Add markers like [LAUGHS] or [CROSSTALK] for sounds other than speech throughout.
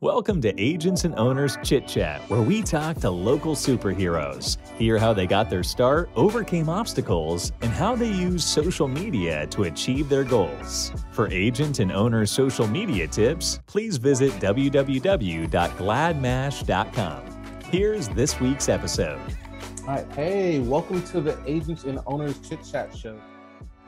Welcome to Agents and Owners Chit Chat, where we talk to local superheroes, hear how they got their start, overcame obstacles, and how they use social media to achieve their goals. For agent and owner social media tips, please visit www.gladmash.com. Here's this week's episode. All right. Hey, welcome to the Agents and Owners Chit Chat Show.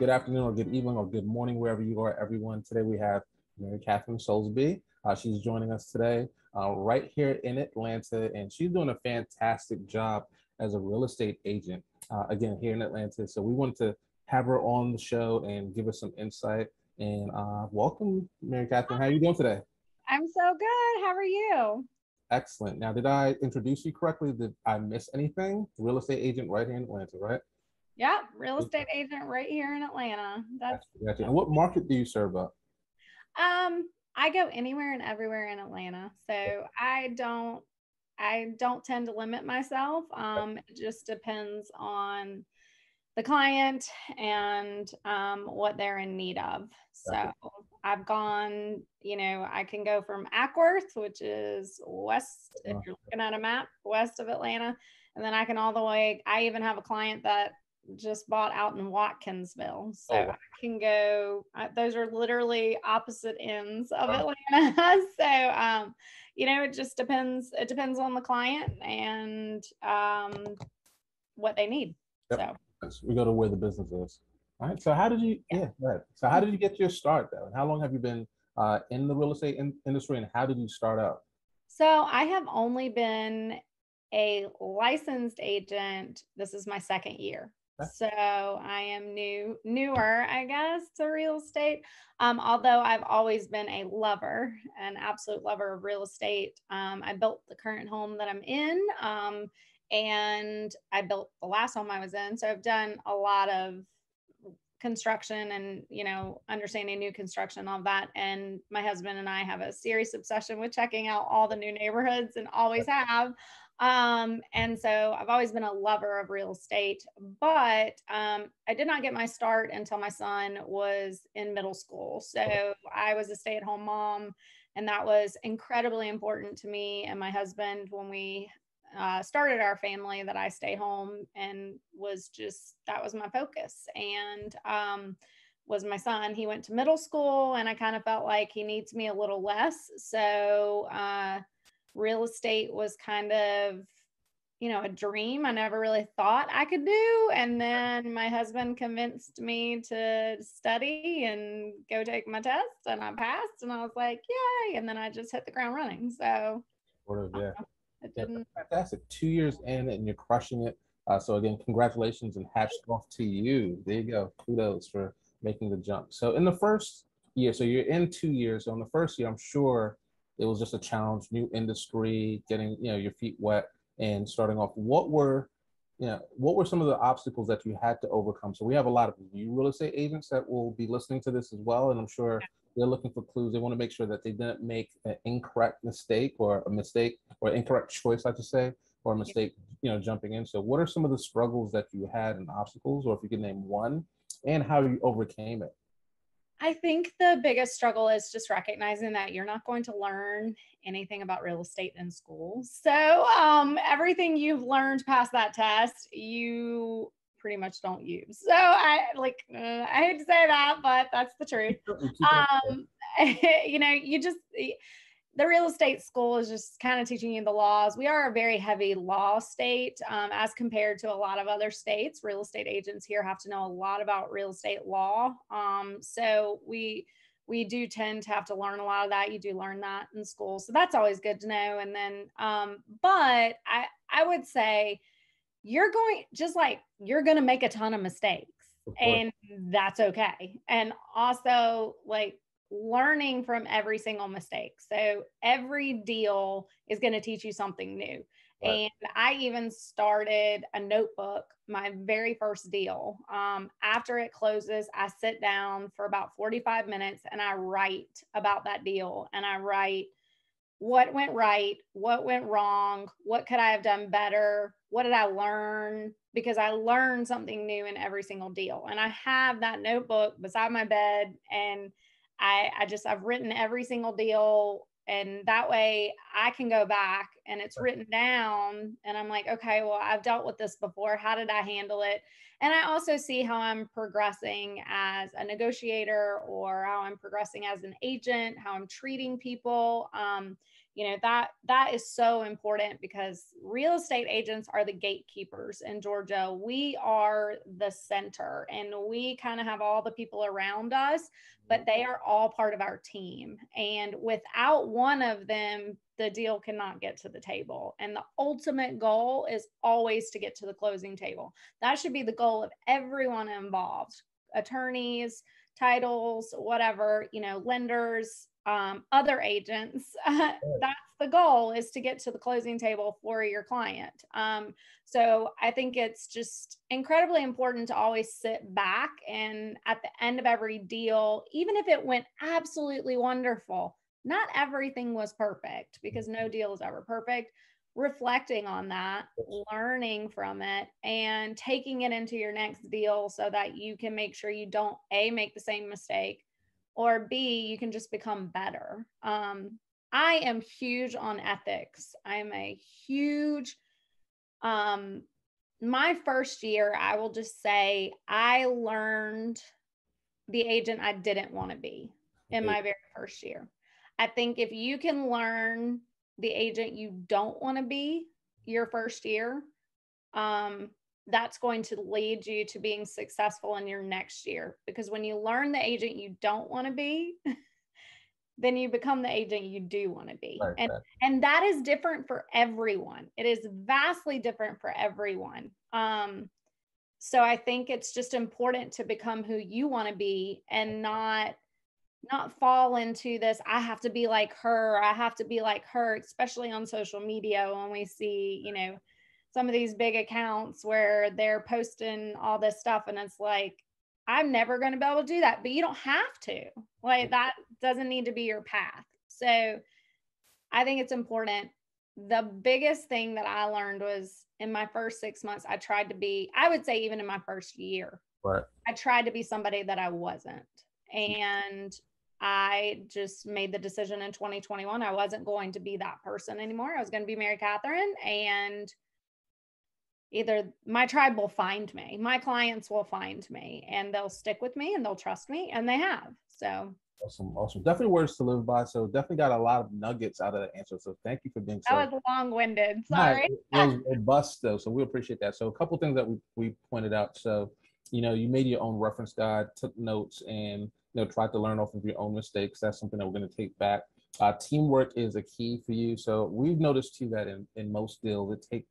Good afternoon, or good evening, or good morning, wherever you are, everyone. Today we have Mary Catherine Soulsby. Uh, she's joining us today uh, right here in Atlanta, and she's doing a fantastic job as a real estate agent, uh, again, here in Atlanta. So we wanted to have her on the show and give us some insight. And uh, welcome, Mary Catherine. How are you doing today? I'm so good. How are you? Excellent. Now, did I introduce you correctly? Did I miss anything? Real estate agent right here in Atlanta, right? Yeah, real estate agent right here in Atlanta. That's gotcha. And what market do you serve up? Um, I go anywhere and everywhere in Atlanta. So I don't I don't tend to limit myself. Um, it just depends on the client and um, what they're in need of. So I've gone, you know, I can go from Acworth, which is west, if you're looking at a map, west of Atlanta. And then I can all the way, I even have a client that just bought out in Watkinsville. So oh, wow. I can go, uh, those are literally opposite ends of oh. Atlanta. [LAUGHS] so, um, you know, it just depends. It depends on the client and um, what they need. Yep. So we go to where the business is. All right. So how did you, yeah, right. So how did you get your start though? And how long have you been uh, in the real estate in- industry and how did you start out? So I have only been a licensed agent. This is my second year. So I am new, newer, I guess, to real estate. Um, although I've always been a lover, an absolute lover of real estate. Um, I built the current home that I'm in, um, and I built the last home I was in. So I've done a lot of construction and you know understanding new construction all that and my husband and i have a serious obsession with checking out all the new neighborhoods and always have um, and so I've always been a lover of real estate, but um, I did not get my start until my son was in middle school. So I was a stay at home mom, and that was incredibly important to me and my husband when we uh, started our family that I stay home and was just that was my focus. And um, was my son. He went to middle school, and I kind of felt like he needs me a little less. So, uh, real estate was kind of you know a dream. I never really thought i could do. And then my husband convinced me to study and go take my test and i passed and i was like yay. And then i just hit the ground running. So sort of yeah it didn't fantastic. Two years in and you're crushing it. Uh, so again congratulations and hats off to you. There you go. Kudos for making the jump. So in the first year so you're in two years. So in the first year i'm sure it was just a challenge, new industry, getting you know your feet wet and starting off. What were you know what were some of the obstacles that you had to overcome? So we have a lot of new real estate agents that will be listening to this as well, and I'm sure they're looking for clues. They want to make sure that they didn't make an incorrect mistake or a mistake or incorrect choice, I should say, or a mistake, you know, jumping in. So what are some of the struggles that you had and obstacles, or if you could name one, and how you overcame it? I think the biggest struggle is just recognizing that you're not going to learn anything about real estate in school. So, um, everything you've learned past that test, you pretty much don't use. So, I like, uh, I hate to say that, but that's the truth. Um, [LAUGHS] you know, you just, the real estate school is just kind of teaching you the laws. We are a very heavy law state um, as compared to a lot of other states. Real estate agents here have to know a lot about real estate law. Um, so we we do tend to have to learn a lot of that. You do learn that in school, so that's always good to know. And then, um, but I I would say you're going just like you're going to make a ton of mistakes, and that's okay. And also like learning from every single mistake. So every deal is going to teach you something new. Right. And I even started a notebook, my very first deal. Um, after it closes, I sit down for about 45 minutes and I write about that deal and I write what went right, what went wrong, what could I have done better, what did I learn? Because I learned something new in every single deal. And I have that notebook beside my bed and I, I just I've written every single deal and that way I can go back and it's written down and I'm like, okay, well, I've dealt with this before. How did I handle it? And I also see how I'm progressing as a negotiator or how I'm progressing as an agent, how I'm treating people. Um, you know that that is so important because real estate agents are the gatekeepers in Georgia. We are the center and we kind of have all the people around us, but they are all part of our team. And without one of them, the deal cannot get to the table. And the ultimate goal is always to get to the closing table. That should be the goal of everyone involved attorneys, titles, whatever, you know, lenders, um, other agents. [LAUGHS] That's the goal is to get to the closing table for your client. Um, so I think it's just incredibly important to always sit back and at the end of every deal, even if it went absolutely wonderful, not everything was perfect because no mm-hmm. deal is ever perfect. Reflecting on that, learning from it, and taking it into your next deal so that you can make sure you don't A, make the same mistake, or B, you can just become better. Um, I am huge on ethics. I'm a huge, um, my first year, I will just say I learned the agent I didn't want to be in my very first year. I think if you can learn the agent you don't want to be your first year, um, that's going to lead you to being successful in your next year. Because when you learn the agent you don't want to be, [LAUGHS] then you become the agent you do want to be. Right, and right. and that is different for everyone. It is vastly different for everyone. Um so I think it's just important to become who you want to be and not not fall into this I have to be like her, I have to be like her, especially on social media when we see, you know, some of these big accounts where they're posting all this stuff and it's like I'm never going to be able to do that, but you don't have to. Like that doesn't need to be your path. So I think it's important. The biggest thing that I learned was in my first six months, I tried to be, I would say, even in my first year, right. I tried to be somebody that I wasn't. Mm-hmm. And I just made the decision in 2021 I wasn't going to be that person anymore. I was going to be Mary Catherine and either my tribe will find me, my clients will find me, and they'll stick with me and they'll trust me, and they have. So awesome, awesome. Definitely words to live by. So definitely got a lot of nuggets out of the answer. So thank you for being so. That was long-winded. Sorry. No, it was robust though, so we appreciate that. So a couple things that we we pointed out. So you know, you made your own reference guide, took notes, and you know, tried to learn off of your own mistakes. That's something that we're going to take back. Uh, teamwork is a key for you. So we've noticed too that in, in most deals, it take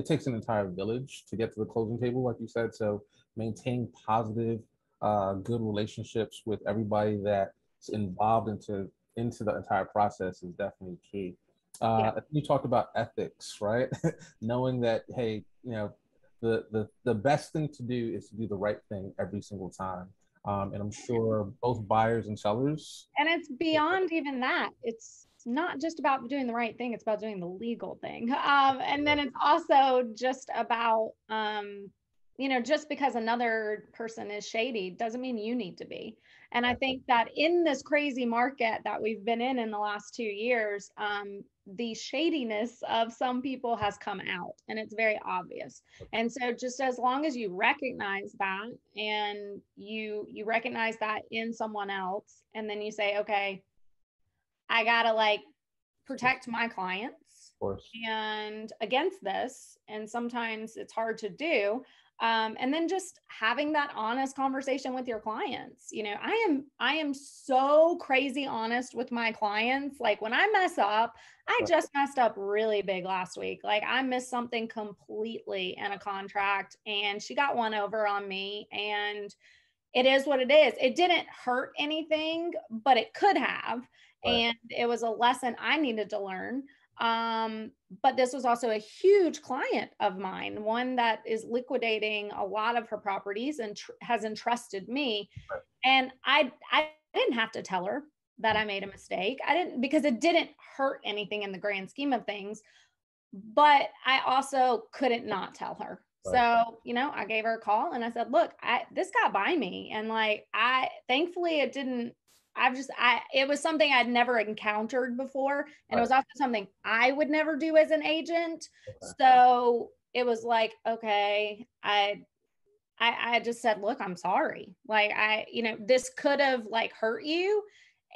it takes an entire village to get to the closing table, like you said. So maintain positive, uh, good relationships with everybody that's involved into into the entire process is definitely key. Uh, yeah. You talked about ethics, right? [LAUGHS] Knowing that, hey, you know, the, the the best thing to do is to do the right thing every single time. Um, and I'm sure both buyers and sellers. And it's beyond even that. It's not just about doing the right thing; it's about doing the legal thing. [LAUGHS] Um, and then it's also just about, um, you know, just because another person is shady doesn't mean you need to be. And I think that in this crazy market that we've been in in the last two years, um, the shadiness of some people has come out and it's very obvious and so just as long as you recognize that and you you recognize that in someone else and then you say okay i gotta like protect my clients and against this and sometimes it's hard to do um, and then just having that honest conversation with your clients you know i am i am so crazy honest with my clients like when i mess up i just messed up really big last week like i missed something completely in a contract and she got one over on me and it is what it is. It didn't hurt anything but it could have right. and it was a lesson i needed to learn um, but this was also a huge client of mine, one that is liquidating a lot of her properties and tr- has entrusted me. Right. And I, I didn't have to tell her that I made a mistake. I didn't because it didn't hurt anything in the grand scheme of things. But I also couldn't not tell her. Right. So, you know, I gave her a call and I said, look, I this got by me. And like I thankfully it didn't I've just I it was something I'd never encountered before. And right. it was also something I would never do as an agent. Okay. So it was like, okay, I I, I just said, look, I'm sorry. Like I, you know, this could have like hurt you.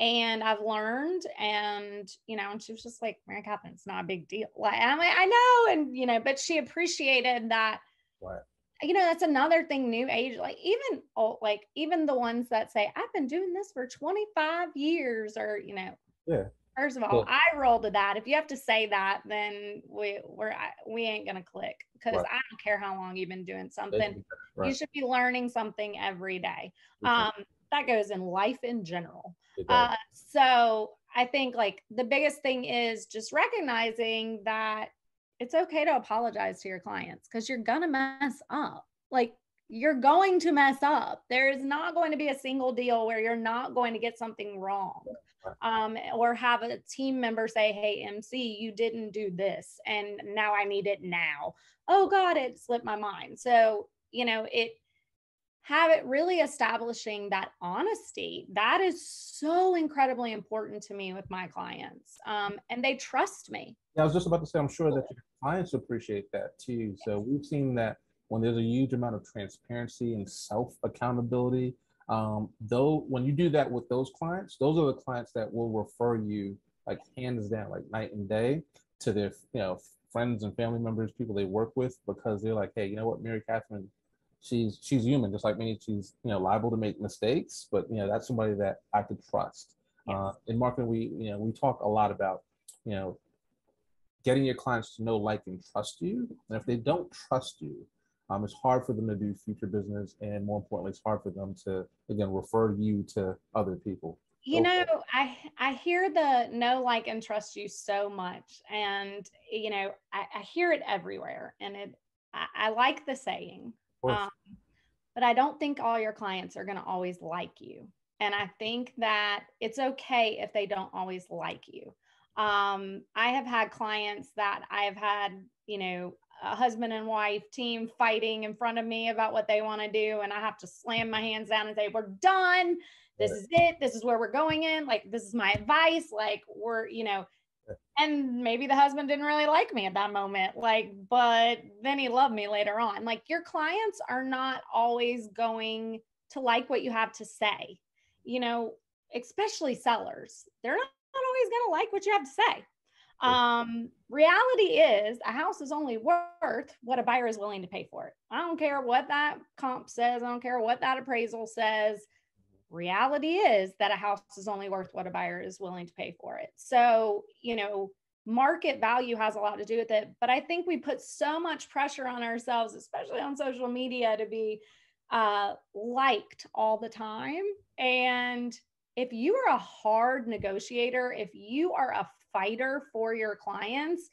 And I've learned, and you know, and she was just like, Mary Catherine, it's not a big deal. Like I'm like, I know, and you know, but she appreciated that. What? You know, that's another thing. New age, like even oh, like even the ones that say, I've been doing this for 25 years, or you know, yeah, First of all, I roll to that. If you have to say that, then we we're we ain't gonna click because right. I don't care how long you've been doing something. Right. You should be learning something every day. Um, that goes in life in general. Uh, so I think like the biggest thing is just recognizing that it's okay to apologize to your clients because you're gonna mess up. Like you're going to mess up. There is not going to be a single deal where you're not going to get something wrong um, or have a team member say, Hey, MC, you didn't do this, and now I need it now. Oh, God, it slipped my mind. So, you know, it have it really establishing that honesty that is so incredibly important to me with my clients um, and they trust me. Yeah, i was just about to say i'm sure that your clients appreciate that too. So we've seen that when there's a huge amount of transparency and self accountability um, though, when you do that with those clients, those are the clients that will refer you like hands down, like night and day to their, you know, friends and family members, people they work with, because they're like, hey, you know what, Mary Catherine, she's she's human, just like me. She's you know liable to make mistakes, but you know that's somebody that I could trust. Yes. Uh, in marketing, we you know we talk a lot about you know getting your clients to know, like, and trust you. And if they don't trust you, um, it's hard for them to do future business, and more importantly, it's hard for them to again refer you to other people. You know, I I hear the know, like, and trust you so much, and you know, I, I hear it everywhere, and it I, I like the saying, um, but I don't think all your clients are going to always like you, and I think that it's okay if they don't always like you. Um, I have had clients that I've had, you know, a husband and wife team fighting in front of me about what they want to do and i have to slam my hands down and say we're done. This is it. This is where we're going in. Like this is my advice. Like we're you know and maybe the husband didn't really like me at that moment like but then he loved me later on. Like your clients are not always going to like what you have to say you know especially sellers. They're not always going to like what you have to say. Um, reality is a house is only worth what a buyer is willing to pay for it. I don't care what that comp says, I don't care what that appraisal says. Reality is that a house is only worth what a buyer is willing to pay for it. So, you know, market value has a lot to do with it. But I think we put so much pressure on ourselves, especially on social media, to be uh, liked all the time. And if you are a hard negotiator, if you are a fighter for your clients,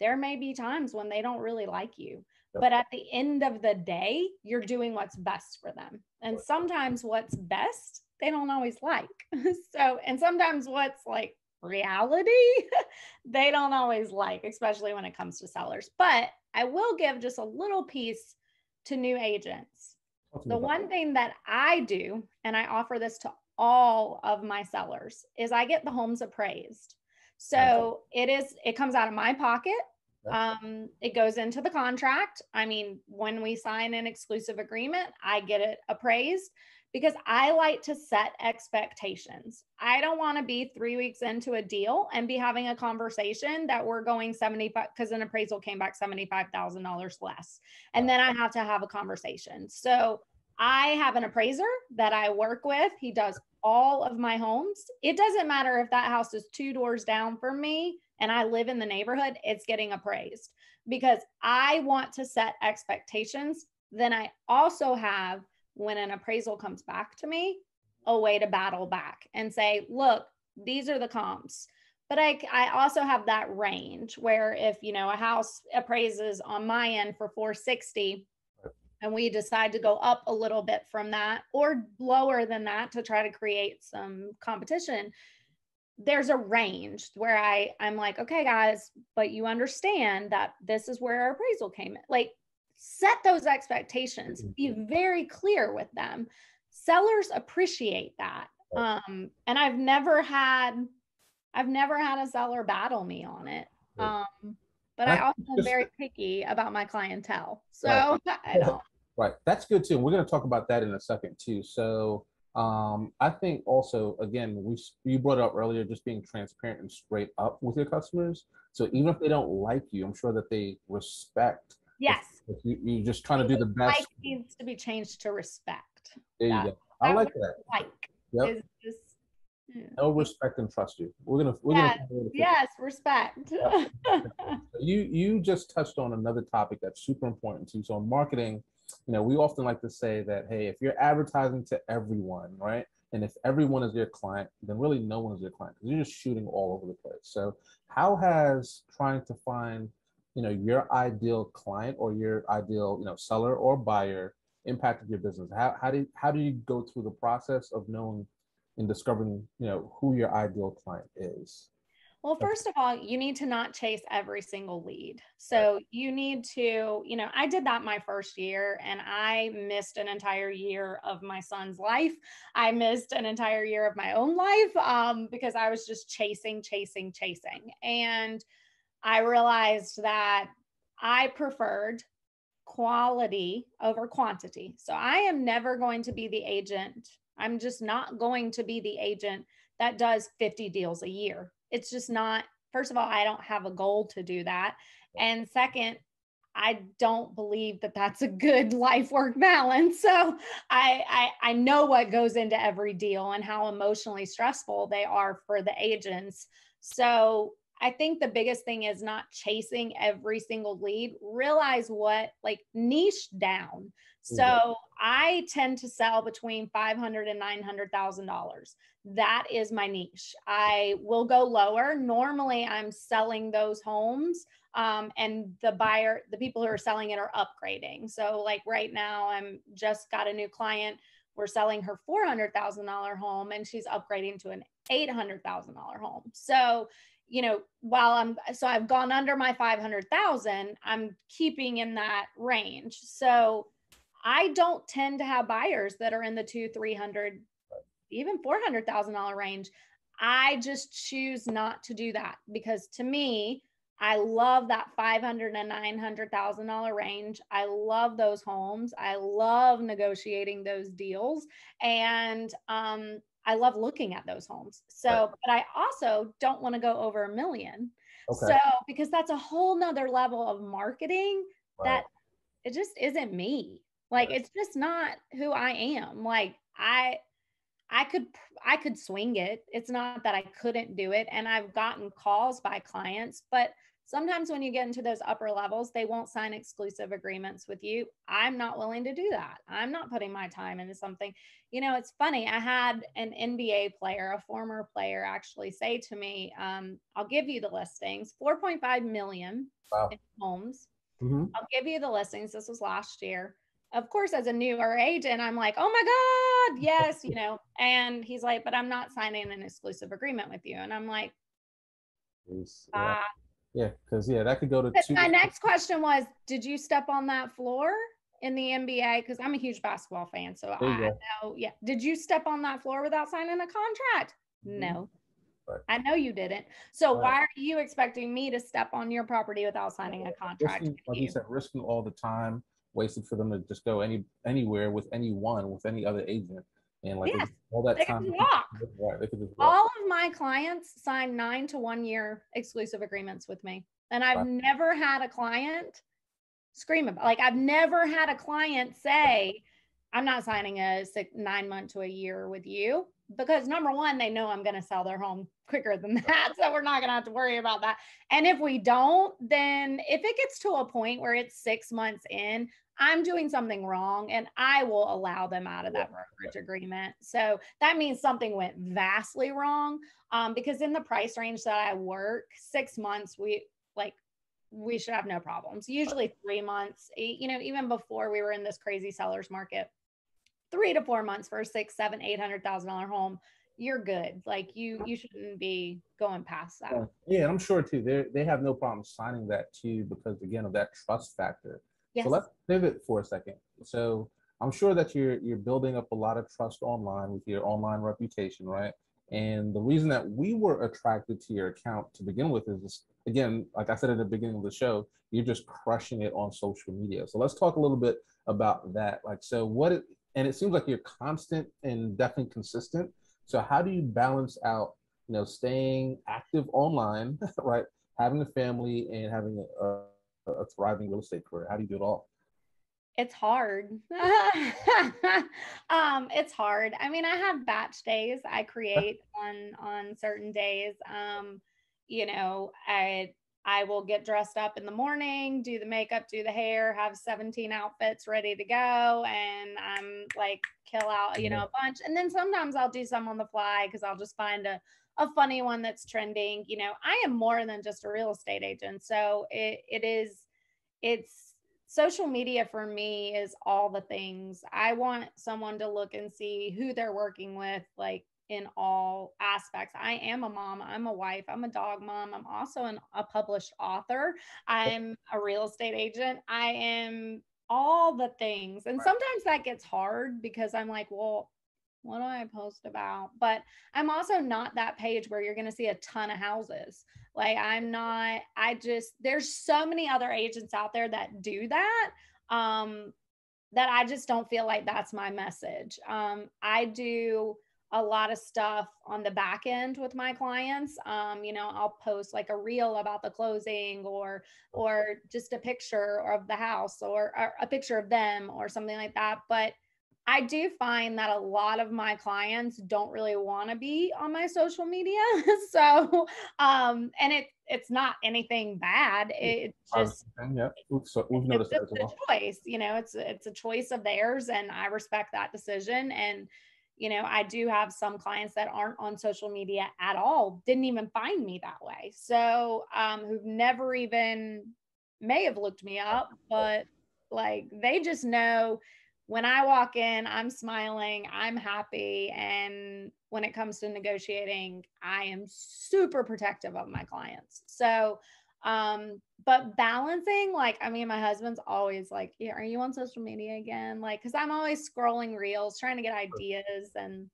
there may be times when they don't really like you. But at the end of the day, you're doing what's best for them. And sometimes what's best, they don't always like. [LAUGHS] so, and sometimes what's like reality, [LAUGHS] they don't always like, especially when it comes to sellers. But I will give just a little piece to new agents. The one thing that I do, and I offer this to all of my sellers, is I get the homes appraised. So it is, it comes out of my pocket. Um, it goes into the contract. I mean, when we sign an exclusive agreement, I get it appraised because I like to set expectations. I don't want to be three weeks into a deal and be having a conversation that we're going 75 because an appraisal came back $75,000 less. And then I have to have a conversation. So I have an appraiser that I work with. He does all of my homes. It doesn't matter if that house is two doors down from me and I live in the neighborhood, it's getting appraised because I want to set expectations. Then I also have, when an appraisal comes back to me, a way to battle back and say, look, these are the comps. But I, I also have that range where if, you know, a house appraises on my end for 460, and we decide to go up a little bit from that or lower than that to try to create some competition there's a range where i i'm like okay guys but you understand that this is where our appraisal came in like set those expectations be mm-hmm. very clear with them sellers appreciate that Um, and I've never had, I've never had a seller battle me on it. Um, but I also am very picky about my clientele. So right. [LAUGHS] I don't. Right. That's good too. We're going to talk about that in a second too. So um, I think also, again, we you brought up earlier, just being transparent and straight up with your customers. So even if they don't like you, I'm sure that they respect. Yes. If, if you, are just trying to do the best. Like needs to be changed to respect. There you go. I like that. Like yep. is just no respect and trust you. We're gonna we're yes, gonna yes, respect. [LAUGHS] you you just touched on another topic that's super important too. So marketing, you know, we often like to say that hey, if you're advertising to everyone, right? And if everyone is your client, then really no one is your client because you're just shooting all over the place. So how has trying to find, you know, your ideal client or your ideal, you know, seller or buyer impacted your business? How how do how do you go through the process of knowing and discovering you know who your ideal client is well first of all you need to not chase every single lead. So you need to you know i did that my first year and i missed an entire year of my son's life. I missed an entire year of my own life um, because i was just chasing chasing chasing. And i realized that i preferred quality over quantity. So i am never going to be the agent I'm just not going to be the agent that does 50 deals a year. It's just not, first of all, I don't have a goal to do that. And second, I don't believe that that's a good [LAUGHS] life work balance. So I, I, I know what goes into every deal and how emotionally stressful they are for the agents. So I think the biggest thing is not chasing every single lead. Realize what like niche down. So I tend to sell between five hundred and dollars. That is my niche. I will go lower. Normally, I'm selling those homes, um, and the buyer, the people who are selling it, are upgrading. So, like right now, I'm just got a new client. We're selling her four hundred thousand dollar home, and she's upgrading to an eight hundred thousand dollar home. So you know, while I'm so I've gone under my 500,000, I'm keeping in that range. So I don't tend to have buyers that are in the two, 300, even $400,000 range. I just choose not to do that because to me, I love that 500 and 900,000 dollar range. I love those homes. I love negotiating those deals and um, I love looking at those homes. So, right. but I also don't want to go over a million. Okay. So, because that's a whole nother level of marketing right. that it just isn't me. Like, it's just not who I am. Like, I, I could, I could swing it. It's not that I couldn't do it. And I've gotten calls by clients, but Sometimes when you get into those upper levels, they won't sign exclusive agreements with you. I'm not willing to do that. I'm not putting my time into something. You know, it's funny. I had an NBA player, a former player, actually say to me, um, I'll give you the listings 4.5 million wow. homes. Mm-hmm. I'll give you the listings. This was last year. Of course, as a newer agent, I'm like, oh my God, yes, you know. And he's like, but I'm not signing an exclusive agreement with you. And I'm like, Yes, yeah. uh, yeah, because yeah, that could go to. Two- my next question was, did you step on that floor in the NBA? Because I'm a huge basketball fan, so I know. Yeah, did you step on that floor without signing a contract? Mm-hmm. No. Right. I know you didn't. So right. why are you expecting me to step on your property without signing a contract? Risking, like you said, risking all the time wasted for them to just go any anywhere with anyone with any other agent. And like yes, all that time, could walk. Right, all of my clients sign nine to one year exclusive agreements with me. And I've wow. never had a client scream about like I've never had a client say, I'm not signing a six, nine month to a year with you because number one, they know I'm going to sell their home [LAUGHS] quicker than that. So we're not going to have to worry about that. And if we don't, then if it gets to a point where it's six months in, I'm doing something wrong and I will allow them out of that brokerage agreement. So that means something went vastly wrong. Um, because in the price range that I work, six months, we like we should have no problems. Usually three months, you know, even before we were in this crazy sellers market, three to four months for a six, seven, eight hundred thousand dollar home, you're good. Like you, you shouldn't be going past that. Yeah, I'm sure too. They they have no problem signing that too because again of that trust factor Yes. So let's pivot for a second. So I'm sure that you're you're building up a lot of trust online with your online reputation, right? And the reason that we were attracted to your account to begin with is, just, again, like I said at the beginning of the show, you're just crushing it on social media. So let's talk a little bit about that. Like, so what it, and it seems like you're constant and definitely consistent. So how do you balance out, you know, staying active online, [LAUGHS] right? Having a family and having a, a thriving real estate career? How do you do it all? it's hard. [LAUGHS] um, it's hard. I mean, I have batch days I create [LAUGHS] on on certain days. Um, you know, I I will get dressed up in the morning, do the makeup, do the hair, have 17 outfits ready to go, and I'm like kill out, you know, a bunch. And then sometimes I'll do some on the fly because I'll just find a a funny one that's trending. You know, I am more than just a real estate agent, so it it is it's social media for me is all the things. I want someone to look and see who they're working with, like in all aspects. I am a mom, I'm a wife, I'm a dog mom, I'm also an, a published author, I'm a real estate agent, I am all the things. And sometimes that gets hard because I'm like, well, what do I post about? But I'm also not that page where you're going to see a ton of houses. Like I'm not, I just, there's so many other agents out there that do that. Um, that I just don't feel like that's my message. Um, I do a lot of stuff on the back end with my clients. Um, you know, I'll post like a reel about the closing or or just a picture of the house or, or a picture of them or something like that. But I do find that a lot of my clients don't really want to be on my social media. [LAUGHS] so, um, and it it's not anything bad. It's just yeah, so we've noticed it's well. a choice. You know, it's it's a choice of theirs, and I respect that decision. And you know, I do have some clients that aren't on social media at all, didn't even find me that way. So, um, who've never even may have looked me up, but like they just know when I walk in, I'm smiling, I'm happy. And when it comes to negotiating, I am super protective of my clients. So, um, but balancing, like, I mean, my husband's always like, yeah, are you on social media again? Like, cause I'm always scrolling reels, trying to get ideas and,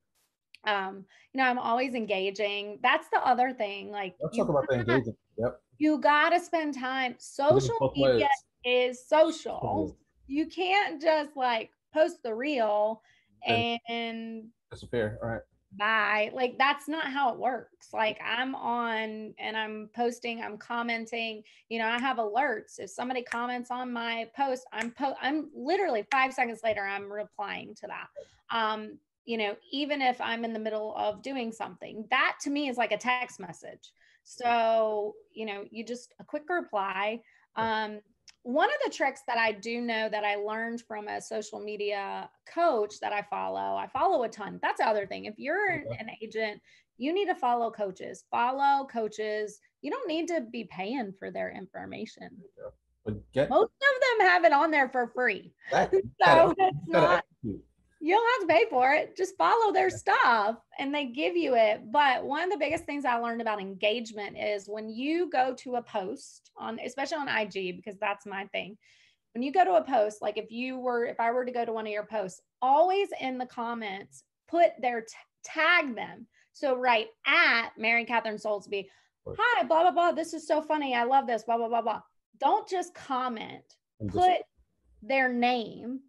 um, you know, I'm always engaging. That's the other thing. Like, let's talk about the engagement. Yep. You got to spend time. Social media is social. You can't just like post the reel and fair. All right. Bye. Like that's not how it works. Like I'm on and I'm posting, I'm commenting, you know, I have alerts. If somebody comments on my post, I'm po- I'm literally 5 seconds later I'm replying to that. Um, you know, even if I'm in the middle of doing something, that to me is like a text message. So, you know, you just a quick reply. Um, one of the tricks that I do know that I learned from a social media coach that I follow, I follow a ton. That's the other thing. If you're an agent, you need to follow coaches. Follow coaches. You don't need to be paying for their information. Get, Most of them have it on there for free. That, [LAUGHS] so it's not you don't have to pay for it. Just follow their stuff and they give you it. But one of the biggest things I learned about engagement is when you go to a post on, especially on IG, because that's my thing. When you go to a post, like if you were, if I were to go to one of your posts, always in the comments, put their t- tag them. So write at Mary Catherine Soulsby, hi, blah, blah, blah. This is so funny. I love this, blah, blah, blah, blah. Don't just comment, put their name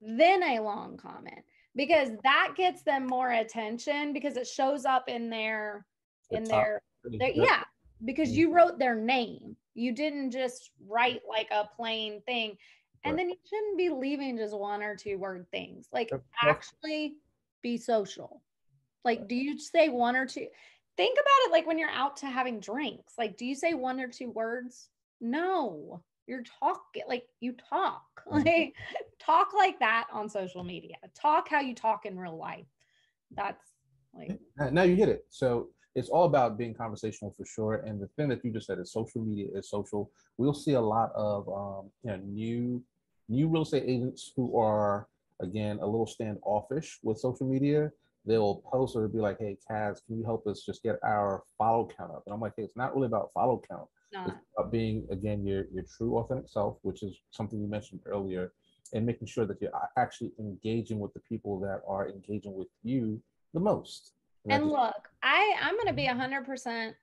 then a long comment because that gets them more attention because it shows up in their in their, their yeah because you mm-hmm. wrote their name. You didn't just write like a plain thing. And right. then you shouldn't be leaving just one or two word things. Like actually be social. Like do you say one or two think about it like when you're out to having drinks. Like do you say one or two words? No you're talking like you talk [LAUGHS] mm-hmm. like talk like that on social media. Talk how you talk in real life. That's like now you hit it. So it's all about being conversational for sure and the thing that you just said is social media is social. We'll see a lot of um, you know new new real estate agents who are again a little standoffish with social media. They'll post or be like hey Cas, can you help us just get our follow count up? And i'm like hey it's not really about follow count not. About being again your your true authentic self, which is something you mentioned earlier. and making sure that you're actually engaging with the people that are engaging with you the most. And, and look, I I'm going to be 100%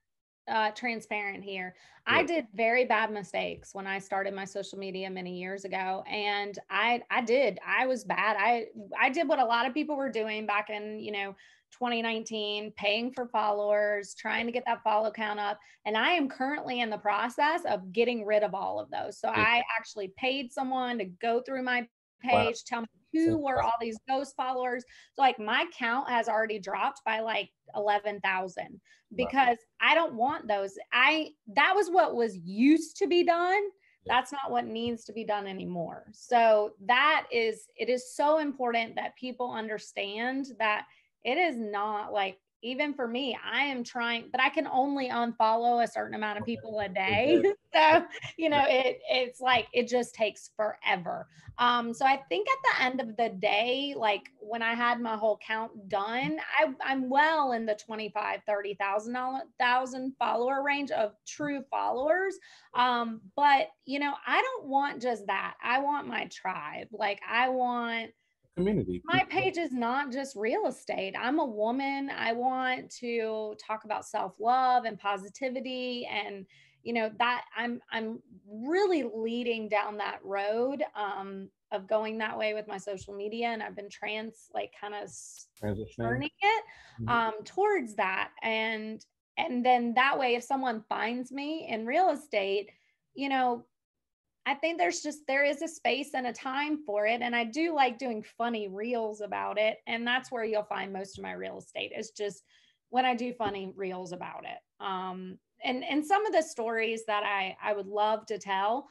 uh, transparent here. Yeah. I did very bad mistakes when I started my social media many years ago, and I I did I was bad. I I did what a lot of people were doing back in you know 2019, paying for followers, trying to get that follow count up, and I am currently in the process of getting rid of all of those. So. I actually paid someone to go through my page, wow. tell me who were all these ghost followers. So like my count has already dropped by like 11,000 because wow. I don't want those. I that was what was used to be done. That's not what needs to be done anymore. So that is it is so important that people understand that it is not like even for me, I am trying, but I can only unfollow a certain amount of people a day. [LAUGHS] so, you know, it it's like it just takes forever. Um, so I think at the end of the day, like when I had my whole count done, I, I'm well in the 25, 30,000 thousand follower range of true followers. Um, but you know, I don't want just that. I want my tribe. Like I want community. My page is not just real estate. I'm a woman. I want to talk about self-love and positivity and you know that I'm I'm really leading down that road um of going that way with my social media and I've been trans like kind of turning it mm-hmm. um towards that and and then that way if someone finds me in real estate you know I think there's just there is a space and a time for it and I do like doing funny reels about it and that's where you'll find most of my real estate is just when I do funny reels about it. Um and and some of the stories that I I would love to tell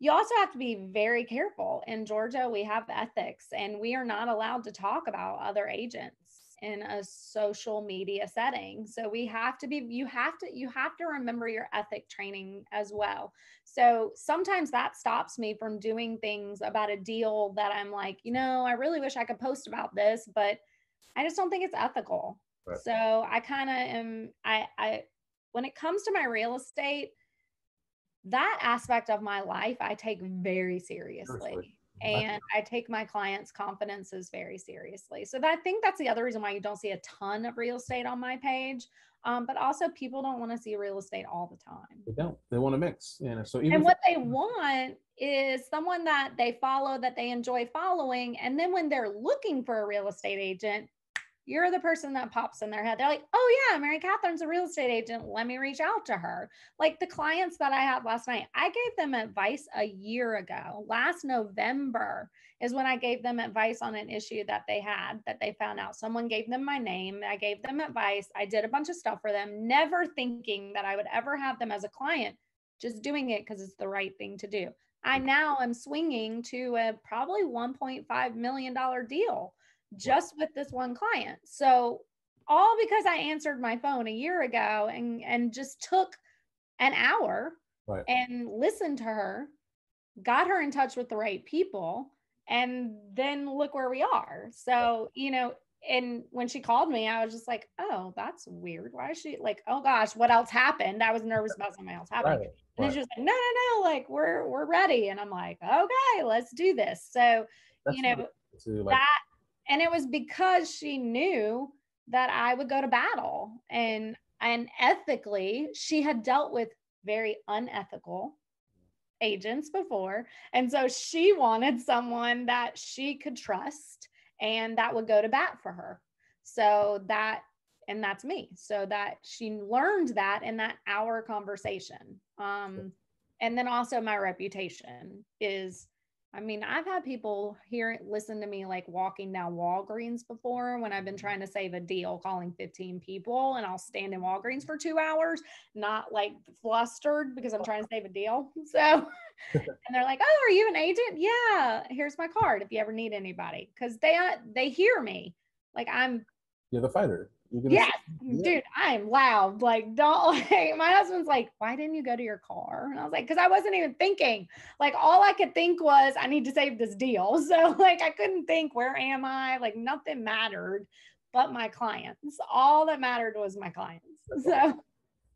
you also have to be very careful. In Georgia, we have ethics and we are not allowed to talk about other agents in a social media setting. So we have to be you have to you have to remember your ethic training as well. So sometimes that stops me from doing things about a deal that i'm like you know i really wish i could post about this but i just don't think it's ethical. Right. so i kind of am i i when it comes to my real estate that aspect of my life i take very seriously and I take my clients' confidences very seriously. So that, I think that's the other reason why you don't see a ton of real estate on my page. Um, but also, people don't want to see real estate all the time. They don't. They want to mix. You know. So even and what they want is someone that they follow, that they enjoy following, and then when they're looking for a real estate agent, you're the person that pops in their head. They're like, oh, yeah, Mary Catherine's a real estate agent. Let me reach out to her. Like the clients that I had last night, I gave them advice a year ago. Last November is when I gave them advice on an issue that they had that they found out. Someone gave them my name. I gave them advice. I did a bunch of stuff for them, never thinking that I would ever have them as a client, just doing it because it's the right thing to do. I mm. now am swinging to a probably $1.5 million deal just with this one client. So all because I answered my phone a year ago and and just took an hour right. and listened to her, got her in touch with the right people, and then look where we are. So, you know, and when she called me, I was just like, oh, that's weird. Why is she like, oh gosh, what else happened? I was nervous about something else happening. Right. And right. she was like, no, no, no, like we're we're ready. And I'm like, okay, let's do this. So, that's you know, like, that and it was because she knew that I would go to battle. And and ethically she had dealt with very unethical agents before. And so she wanted someone that she could trust and that would go to bat for her. So that and that's me. So that she learned that in that hour conversation. Um and then also my reputation is I mean, I've had people here listen to me like walking down Walgreens before when I've been trying to save a deal, calling 15 people, and I'll stand in Walgreens for two hours, not like flustered because I'm trying to save a deal. [LAUGHS] So, [LAUGHS] and they're like, "Oh, are you an agent? Yeah, here's my card if you ever need anybody." Because they uh, they hear me, like I'm. You're the fighter. you Yes, yeah. dude, I am loud. Like, don't [LAUGHS] like my husband's like, why didn't you go to your car? And I was like, because I wasn't even thinking. Like, all I could think was I need to save this deal. [LAUGHS] So, like, I couldn't think, where am I? Like, nothing mattered but my clients. All that mattered was my clients. [LAUGHS] So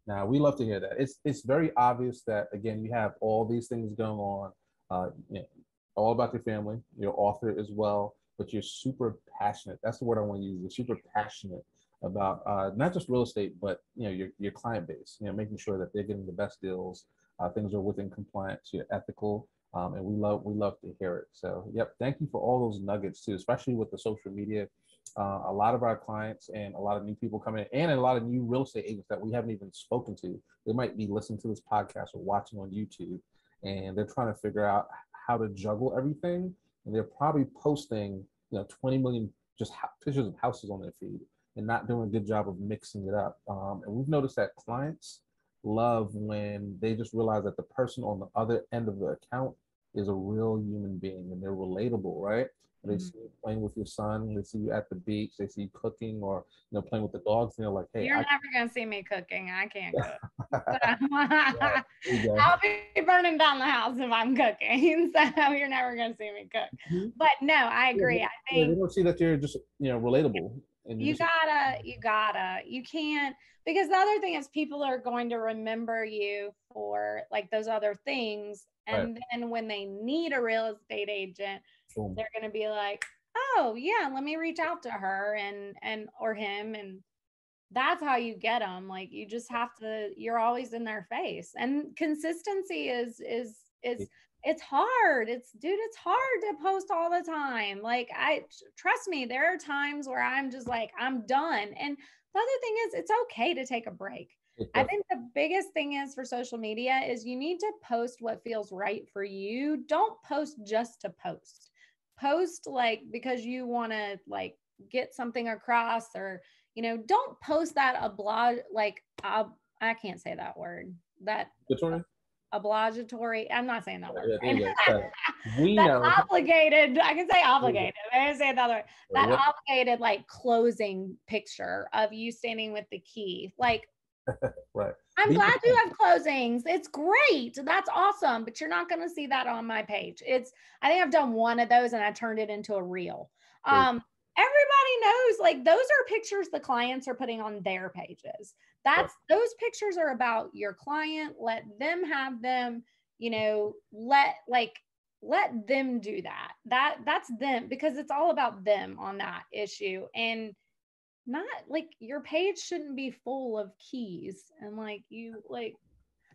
now we love to hear that. It's it's very obvious that again you have all these things going on. Uh, you know, all about your family. You're author as well, but you're super passionate. That's the word I want to use. You're super passionate about uh, not just real estate, but you know your your client base. You know, making sure that they're getting the best deals, uh, things are within compliance, you're ethical, um, and we love we love to hear it. So, yep, thank you for all those nuggets too, especially with the social media. Uh, a lot of our clients and a lot of new people coming in, and a lot of new real estate agents that we haven't even spoken to. They might be listening to this podcast or watching on YouTube, and they're trying to figure out how to juggle everything. And they're probably posting, you know, 20 million just pictures of houses on their feed and not doing a good job of mixing it up. Um, and we've noticed that clients love when they just realize that the person on the other end of the account is a real human being and they're relatable, right? They mm-hmm. see you playing with your son, they see you at the beach, they see you cooking or you know playing with the dogs, and they're like, "Hey, you're I- never gonna see me cooking. I can't cook. [LAUGHS] I'll be burning down the house if I'm cooking, [LAUGHS] so you're never gonna see me cook." Mm-hmm. But no, I agree. Yeah, I think they don't see that you're just you know relatable. And you gotta, you gotta, you can't because the other thing is people are going to remember you for like those other things and right. then when they need a real estate agent Boom. they're going to be like oh yeah let me reach out to her and and or him and that's how you get them like you just have to you're always in their face and consistency is is is it's hard it's dude it's hard to post all the time like i trust me there are times where i'm just like i'm done and the other thing is it's okay to take a break I think the biggest thing is for social media is you need to post what feels right for you. Don't post just to post. Post like because you want to like get something across or you know, don't post that oblige like uh, I can't say that word. That Victoria? Obligatory. I'm not saying that word. Yeah, [LAUGHS] we know obligated. I can say obligated. I can say it the other way. That obligated like closing picture of you standing with the key. Like [LAUGHS] right. I'm glad you have closings. It's great. That's awesome. But you're not going to see that on my page. It's, I think I've done one of those and I turned it into a reel. Um, everybody knows like those are pictures the clients are putting on their pages. That's those pictures are about your client. Let them have them, you know, let like let them do that. That that's them because it's all about them on that issue. And not like your page shouldn't be full of keys and like you like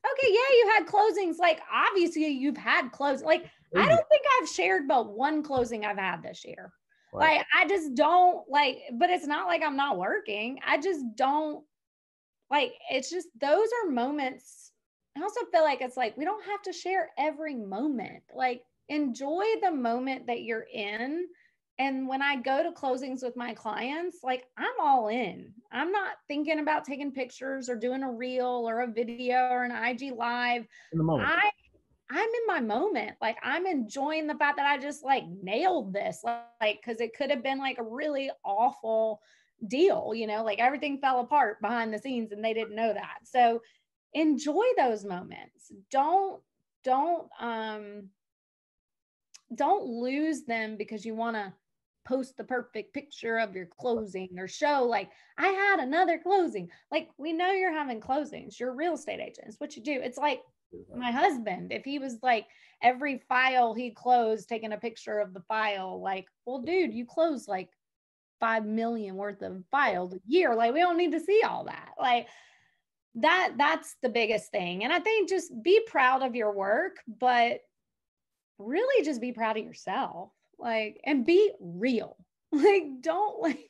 okay yeah you had closings like obviously you've had close like i don't think i've shared but one closing i've had this year like i just don't like but it's not like i'm not working i just don't like it's just those are moments i also feel like it's like we don't have to share every moment like enjoy the moment that you're in and when I go to closings with my clients, like I'm all in. I'm not thinking about taking pictures or doing a reel or a video or an IG live. In the moment. I I'm in my moment. Like I'm enjoying the fact that I just like nailed this. Like cuz it could have been like a really awful deal, you know, like everything fell apart behind the scenes and they didn't know that. So enjoy those moments. Don't don't um don't lose them because you want to post the perfect picture of your closing or show like I had another closing. Like we know you're having closings. You're a real estate agent. It's what you do. It's like my husband, if he was like every file he closed, taking a picture of the file, like, well, dude, you close like five million worth of files a year. Like we don't need to see all that. Like that that's the biggest thing. And I think just be proud of your work, but really just be proud of yourself like and be real [LAUGHS] like don't like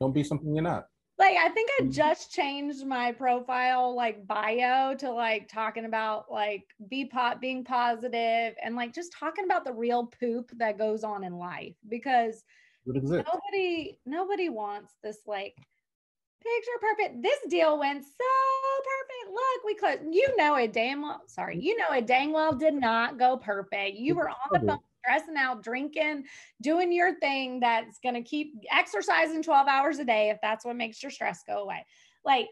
don't be something you're not like i think i mm-hmm. just changed my profile like bio to like talking about like be pot being positive and like just talking about the real poop that goes on in life because nobody nobody wants this like picture perfect. This deal went so perfect. Look we could you know it damn well sorry you know it dang well did not go perfect. You were on the phone stressing out, drinking, doing your thing that's going to keep exercising 12 hours a day if that's what makes your stress go away. Like,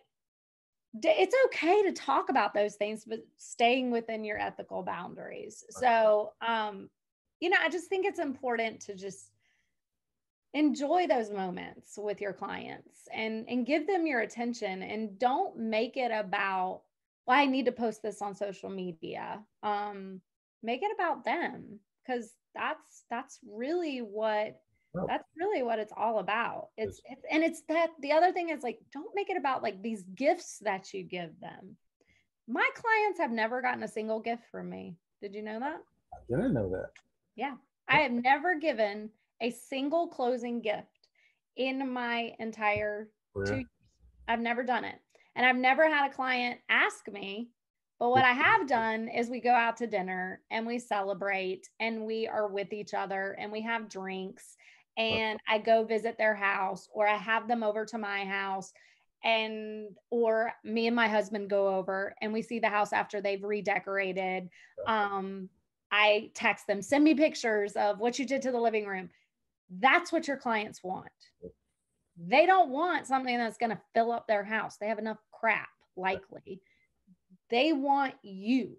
it's okay to talk about those things, but staying within your ethical boundaries. So, um, you know, I just think it's important to just enjoy those moments with your clients and and give them your attention and don't make it about well i need to post this on social media. Um make it about them because that's that's really what that's really what it's all about. It's, it's and it's that the other thing is like don't make it about like these gifts that you give them. My clients have never gotten a single gift from me. Did you know that? I didn't know that? Yeah. I have never given a single closing gift in my entire two I've never done it. And I've never had a client ask me, but what I have done is we go out to dinner and we celebrate and we are with each other and we have drinks and I go visit their house or I have them over to my house and or me and my husband go over and we see the house after they've redecorated. Um I text them, send me pictures of what you did to the living room. That's what your clients want. They don't want something that's going to fill up their house. They have enough crap, likely. They want you,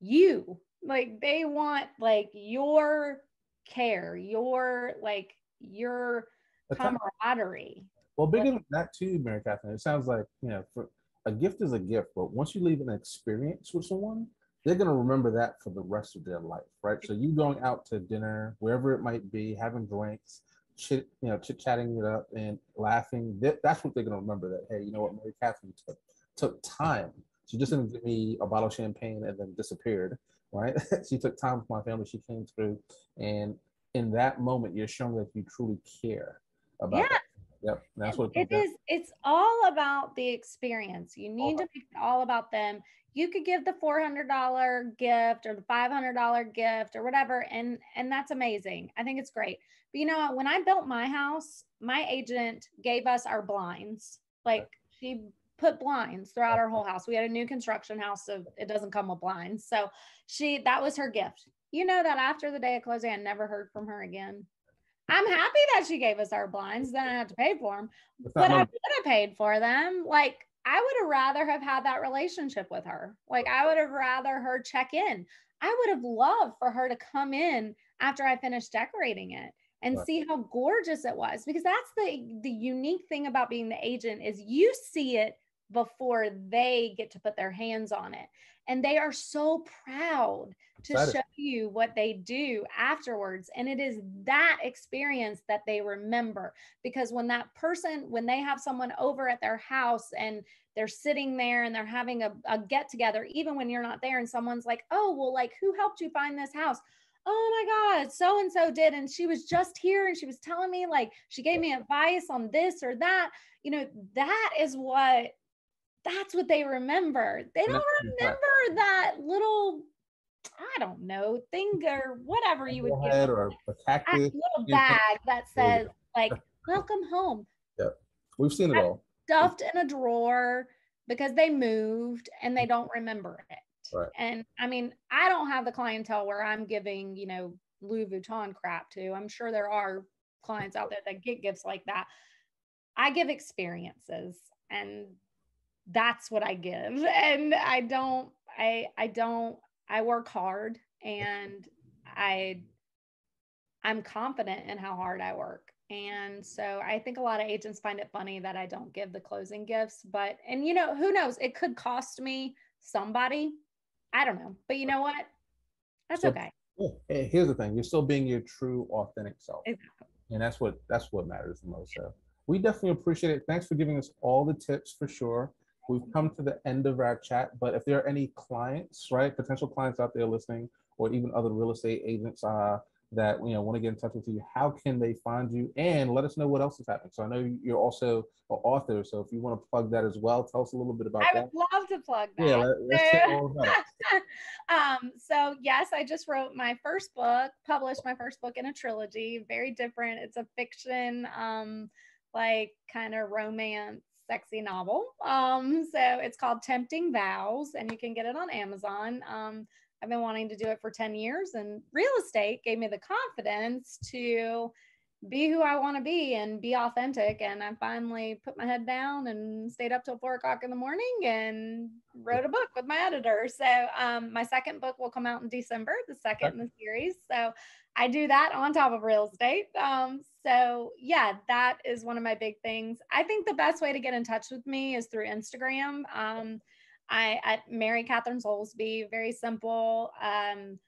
you, like they want like your care, your like your camaraderie. Well, bigger than that too, Mary Catherine. It sounds like you know, for a gift is a gift, but once you leave an experience with someone, they're gonna remember that for the rest of their life, right? So you going out to dinner, wherever it might be, having drinks, chit, you know, chit chatting it up and laughing. That, that's what they're gonna remember. That hey, you know what, Mary Catherine took took time. She just didn't give me a bottle of champagne and then disappeared, right? [LAUGHS] she took time with my family. She came through, and in that moment, you're showing that you truly care about. Yeah. Yep, that's what it is. It's all about the experience. You need to make it all about them. You could give the four hundred dollar gift or the five hundred dollar gift or whatever, and and that's amazing. I think it's great. But you know, when I built my house, my agent gave us our blinds. Like she put blinds throughout our whole house. We had a new construction house, so it doesn't come with blinds. So she that was her gift. You know that after the day of closing, I never heard from her again. I'm happy that she gave us our blinds. Then I had to pay for them, but I would have paid for them. Like I would have rather have had that relationship with her. Like I would have rather her check in. I would have loved for her to come in after I finished decorating it and right. see how gorgeous it was because that's the the unique thing about being the agent is you see it before they get to put their hands on it and they are so proud to show you what they do afterwards. And it is that experience that they remember. Because when that person when they have someone over at their house and they're sitting there and they're having a, a get together even when you're not there and someone's like oh well like who helped you find this house? Oh my god so and so did and she was just here and she was telling me like she gave me advice on this or that. You know that is what that's what they remember they don't remember that little I don't know, thing or whatever you would get. Or a cactus. Little bag that says like welcome home. Yeah. We've seen it all. Stuffed in a drawer because they moved and they don't remember it. Right. And I mean, I don't have the clientele where I'm giving, you know, Louis Vuitton crap to. I'm sure there are clients out there that get gifts like that. I give experiences and that's what I give. And I don't, I, I don't, I work hard and I, I'm confident in how hard I work. And so I think a lot of agents find it funny that I don't give the closing gifts, but, and you know, who knows, it could cost me somebody I don't know, but you know what? That's so, okay. Yeah. Here's the thing: you're still being your true, authentic self, exactly. and that's what that's what matters the most. So we definitely appreciate it. Thanks for giving us all the tips for sure. We've come to the end of our chat, but if there are any clients, right, potential clients out there listening, or even other real estate agents, uh, that you know want to get in touch with you, how can they find you? And let us know what else is happening. So I know you're also an author, so if you want to plug that as well, tell us a little bit about I that. I would love to plug that. Yeah, let, us [LAUGHS] um, so yes, I just wrote my first book, published my first book in a trilogy. Very different. It's a fiction, um, like kind of romance sexy novel. Um, so it's called Tempting Vows, and you can get it on Amazon. Um, I've been wanting to do it for 10 years, and real estate gave me the confidence to be who I want to be and be authentic. And I finally put my head down and stayed up till four o'clock in the morning and wrote a book with my editor. So um, my second book will come out in December, the second in the series. So I do that on top of real estate. Um, so yeah, that is one of my big things. I think the best way to get in touch with me is through Instagram. Um, I at Mary Catherine Soulsby, very simple. Um,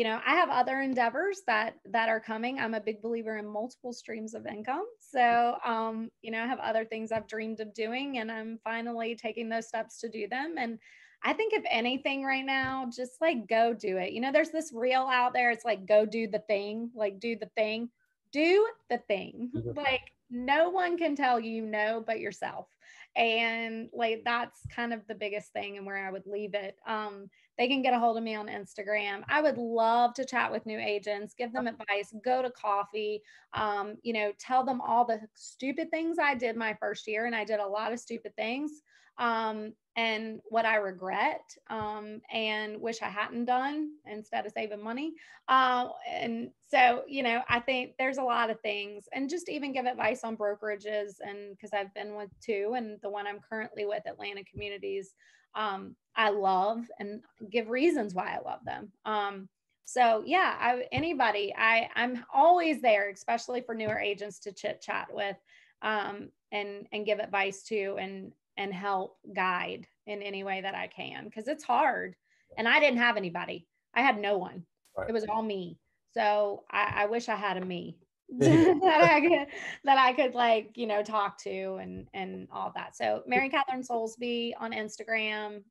you know, I have other endeavors that that are coming. I'm a big believer in multiple streams of income. So, um, you know, I have other things I've dreamed of doing, and I'm finally taking those steps to do them. And I think if anything right now, just like go do it. You know, there's this reel out there. It's like go do the thing, like do the thing, do the thing. [LAUGHS] like no one can tell you no but yourself. And like that's kind of the biggest thing and where I would leave it. Um, they can get a hold of me on Instagram. I would love to chat with new agents, give them advice, go to coffee, um, you know, tell them all the stupid things I did my first year. And I did a lot of stupid things um, and what I regret um, and wish I hadn't done instead of saving money. Uh, and so, you know, I think there's a lot of things, and just even give advice on brokerages. And because I've been with two, and the one I'm currently with, Atlanta Communities, um, I love and give reasons why I love them. Um, so yeah, I, anybody, I I'm always there, especially for newer agents to chit chat with, um, and and give advice to, and and help guide in any way that I can because it's hard. And I didn't have anybody. I had no one. Right. It was all me. So I, I wish I had a me [LAUGHS] [LAUGHS] that I could that I could like you know talk to and and all that. So Mary Catherine Soulsby on Instagram,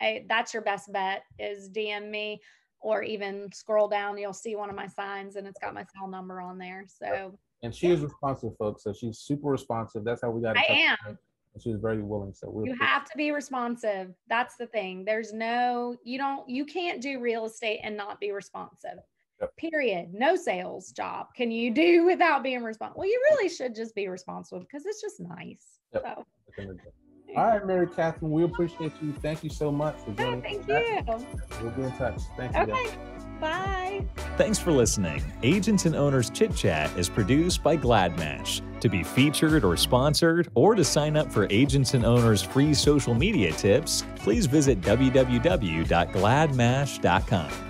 I, that's your best bet is DM me or even scroll down. You'll see one of my signs and it's got my cell number on there. So and she is responsive, folks. So she's super responsive. That's how we got. I am. And she was very willing. So we you have to be responsive. That's the thing. There's no you don't you can't do real estate and not be responsive. Yep. Period. No sales job can you do without being responsible. Well, you really should just be responsible because it's just nice. Yep. So. All right, Mary Catherine, we appreciate you. Thank you so much for joining oh, Thank us. you. We'll be in touch. Thank you. Okay. Guys. Bye. Thanks for listening. Agents and Owners Chit Chat is produced by GladMash. To be featured or sponsored, or to sign up for Agents and Owners free social media tips, please visit www.gladmash.com.